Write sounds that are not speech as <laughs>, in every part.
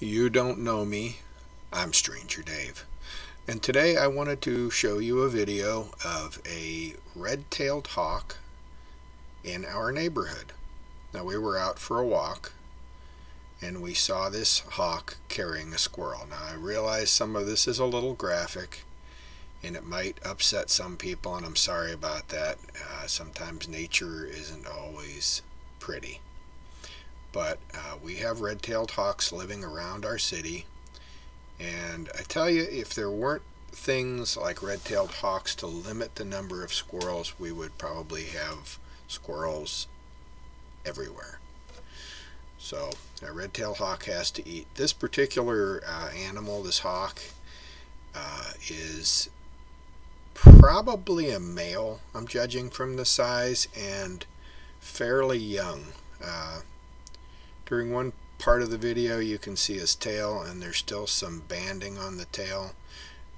You don't know me. I'm Stranger Dave. And today I wanted to show you a video of a red-tailed hawk in our neighborhood. Now we were out for a walk and we saw this hawk carrying a squirrel. Now I realize some of this is a little graphic and it might upset some people and I'm sorry about that. Uh, sometimes nature isn't always pretty. But uh, we have red-tailed hawks living around our city. And I tell you, if there weren't things like red-tailed hawks to limit the number of squirrels, we would probably have squirrels everywhere. So a red-tailed hawk has to eat. This particular uh, animal, this hawk, uh, is probably a male, I'm judging from the size, and fairly young. Uh, during one part of the video you can see his tail and there's still some banding on the tail.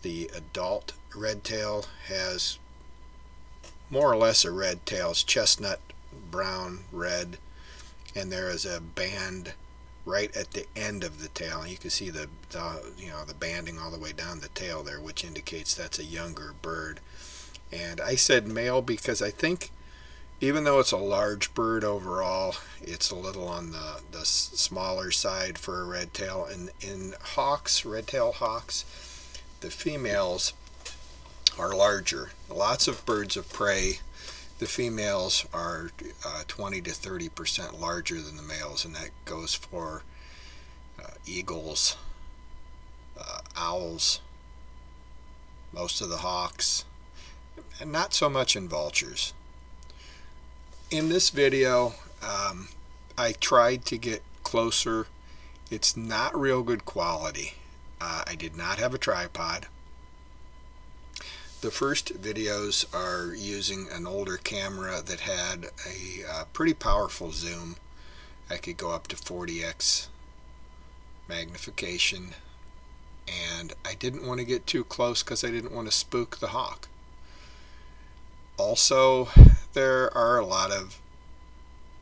The adult red tail has more or less a red tail. It's chestnut, brown, red, and there is a band right at the end of the tail. You can see the, the you know the banding all the way down the tail there, which indicates that's a younger bird. And I said male because I think even though it's a large bird overall, it's a little on the, the smaller side for a red tail. And in hawks, red tail hawks, the females are larger. Lots of birds of prey, the females are uh, 20 to 30 percent larger than the males, and that goes for uh, eagles, uh, owls, most of the hawks, and not so much in vultures in this video, um, I tried to get closer. It's not real good quality. Uh, I did not have a tripod. The first videos are using an older camera that had a uh, pretty powerful zoom. I could go up to 40x magnification and I didn't want to get too close because I didn't want to spook the hawk. Also, there are a lot of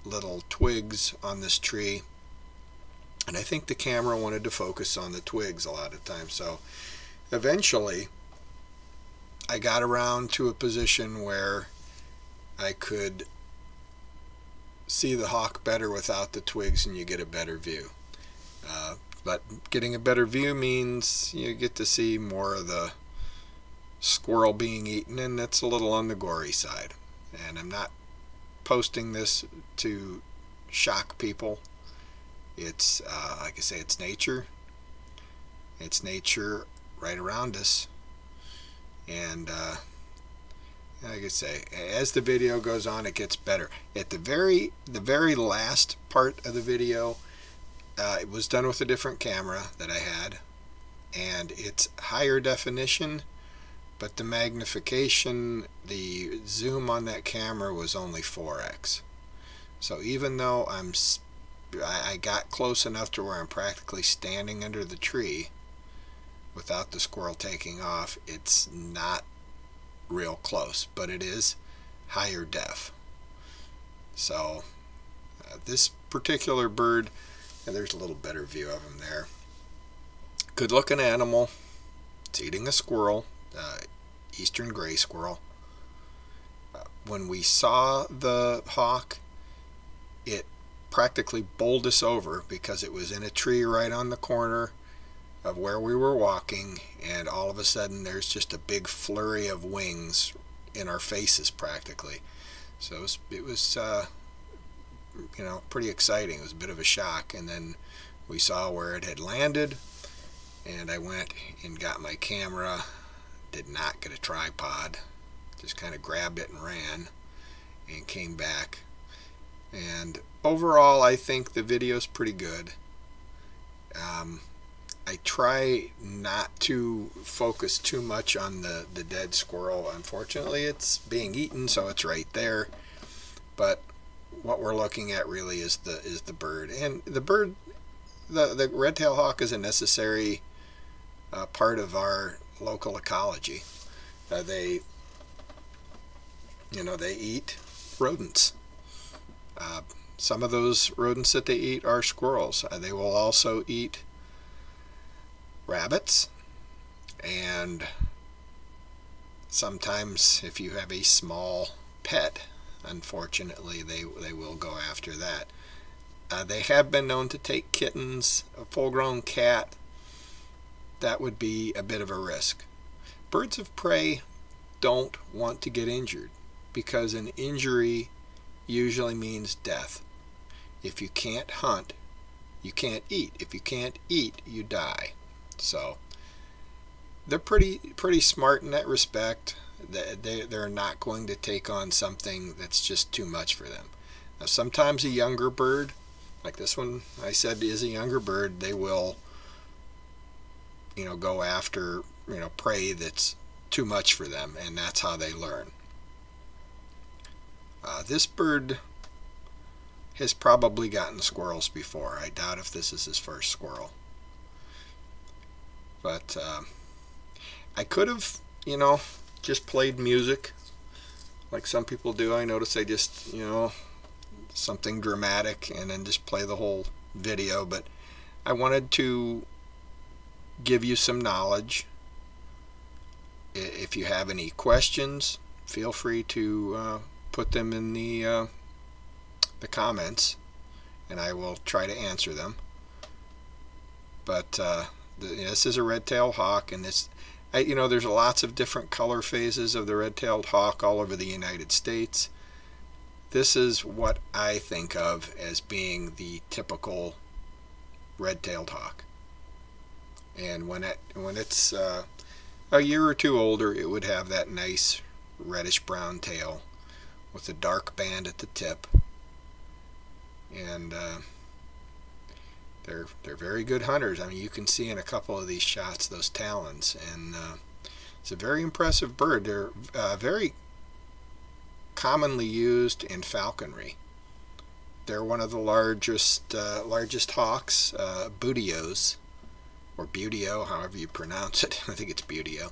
little twigs on this tree and I think the camera wanted to focus on the twigs a lot of times. So eventually I got around to a position where I could see the hawk better without the twigs and you get a better view. Uh, but getting a better view means you get to see more of the squirrel being eaten and that's a little on the gory side and I'm not posting this to shock people. It's uh, like I say it's nature. It's nature right around us. And uh, like I say as the video goes on it gets better. At the very the very last part of the video uh, it was done with a different camera that I had. And it's higher definition but the magnification, the zoom on that camera was only 4x. So even though I'm, I got close enough to where I'm practically standing under the tree without the squirrel taking off, it's not real close, but it is higher def. So uh, this particular bird, and there's a little better view of him there. Good looking animal. It's eating a squirrel uh, eastern gray squirrel. Uh, when we saw the hawk, it practically bowled us over because it was in a tree right on the corner of where we were walking and all of a sudden there's just a big flurry of wings in our faces practically so it was, it was uh, you know pretty exciting it was a bit of a shock and then we saw where it had landed and I went and got my camera did not get a tripod just kind of grabbed it and ran and came back. And overall I think the video is pretty good. Um, I try not to focus too much on the the dead squirrel. Unfortunately it's being eaten so it's right there. But what we're looking at really is the is the bird. And the bird the the red-tailed hawk is a necessary uh, part of our local ecology. Uh, they, you know, they eat rodents. Uh, some of those rodents that they eat are squirrels. Uh, they will also eat rabbits, and sometimes if you have a small pet, unfortunately, they, they will go after that. Uh, they have been known to take kittens, a full grown cat. That would be a bit of a risk. Birds of prey don't want to get injured because an injury usually means death. If you can't hunt, you can't eat. If you can't eat, you die. So they're pretty pretty smart in that respect. They, they're not going to take on something that's just too much for them. Now, sometimes a younger bird like this one I said is a younger bird, they will, you know, go after, you know, prey that's too much for them, and that's how they learn. Uh, this bird has probably gotten squirrels before. I doubt if this is his first squirrel. But uh, I could have, you know, just played music like some people do. I notice they just, you know, something dramatic and then just play the whole video. But I wanted to give you some knowledge. If you have any questions, feel free to uh, put them in the uh, the comments, and I will try to answer them. But uh, this is a red-tailed hawk, and this, I, you know, there's lots of different color phases of the red-tailed hawk all over the United States. This is what I think of as being the typical red-tailed hawk. And when it when it's uh, a year or two older, it would have that nice reddish brown tail with a dark band at the tip. And uh, they're they're very good hunters. I mean, you can see in a couple of these shots those talons, and uh, it's a very impressive bird. They're uh, very commonly used in falconry. They're one of the largest uh, largest hawks, uh, Buteos, or Buteo, however you pronounce it. <laughs> I think it's Buteo,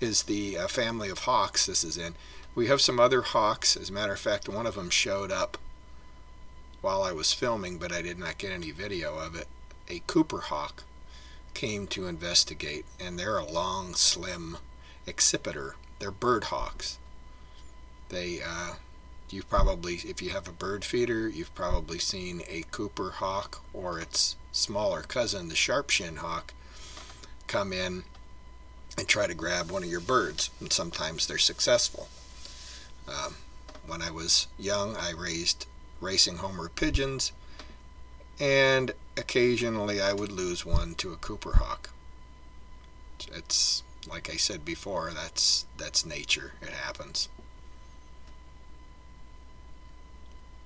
is the uh, family of hawks this is in. We have some other hawks. As a matter of fact, one of them showed up while I was filming, but I did not get any video of it. A Cooper hawk came to investigate, and they're a long, slim accipiter. They're bird hawks. They, uh, you've probably, if you have a bird feeder, you've probably seen a Cooper hawk or its smaller cousin, the sharp-shin hawk, come in and try to grab one of your birds. And sometimes they're successful. Um, when I was young, I raised racing homer pigeons, and occasionally I would lose one to a Cooper hawk. It's like I said before, that's that's nature. It happens.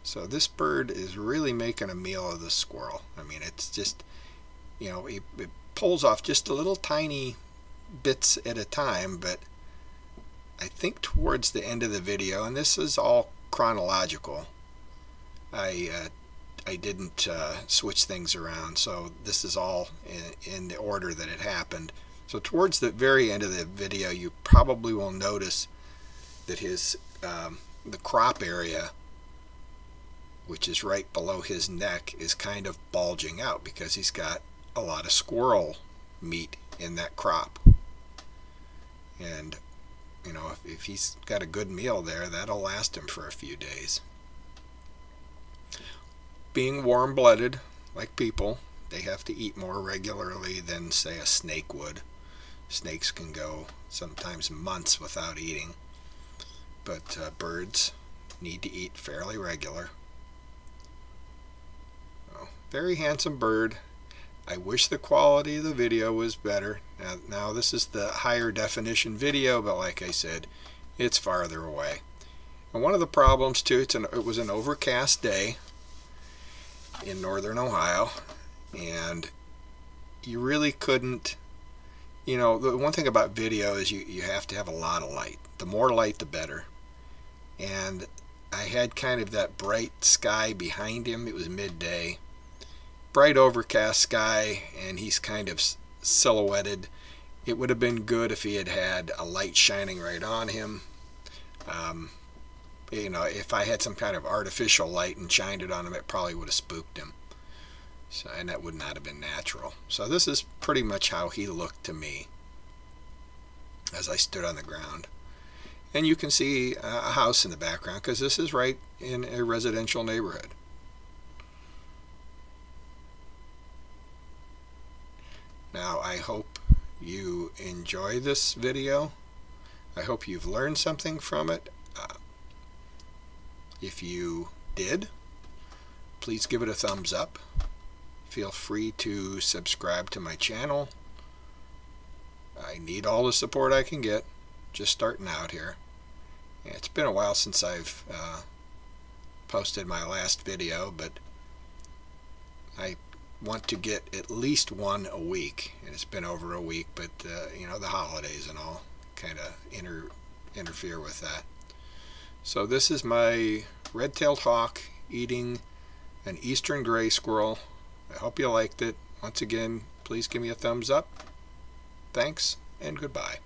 So this bird is really making a meal of the squirrel. I mean, it's just, you know, it, it pulls off just a little tiny bits at a time, but I think towards the end of the video, and this is all chronological, I uh, I didn't uh, switch things around, so this is all in, in the order that it happened. So towards the very end of the video, you probably will notice that his um, the crop area which is right below his neck, is kind of bulging out because he's got a lot of squirrel meat in that crop. And, you know, if, if he's got a good meal there, that'll last him for a few days. Being warm blooded, like people, they have to eat more regularly than, say, a snake would. Snakes can go sometimes months without eating, but uh, birds need to eat fairly regular. Oh, very handsome bird. I wish the quality of the video was better. Now, now, this is the higher definition video, but like I said, it's farther away. And one of the problems too, an, it was an overcast day in northern Ohio, and you really couldn't, you know, the one thing about video is you, you have to have a lot of light. The more light, the better. And I had kind of that bright sky behind him. It was midday bright overcast sky and he's kind of silhouetted. It would have been good if he had had a light shining right on him. Um, you know, if I had some kind of artificial light and shined it on him, it probably would have spooked him. So, and that would not have been natural. So this is pretty much how he looked to me as I stood on the ground. And you can see a house in the background because this is right in a residential neighborhood. Now I hope you enjoy this video. I hope you've learned something from it. Uh, if you did, please give it a thumbs up. Feel free to subscribe to my channel. I need all the support I can get, just starting out here. It's been a while since I've uh, posted my last video, but I want to get at least one a week. And it's been over a week, but uh, you know, the holidays and all kind of inter interfere with that. So this is my red-tailed hawk eating an eastern gray squirrel. I hope you liked it. Once again, please give me a thumbs up. Thanks and goodbye.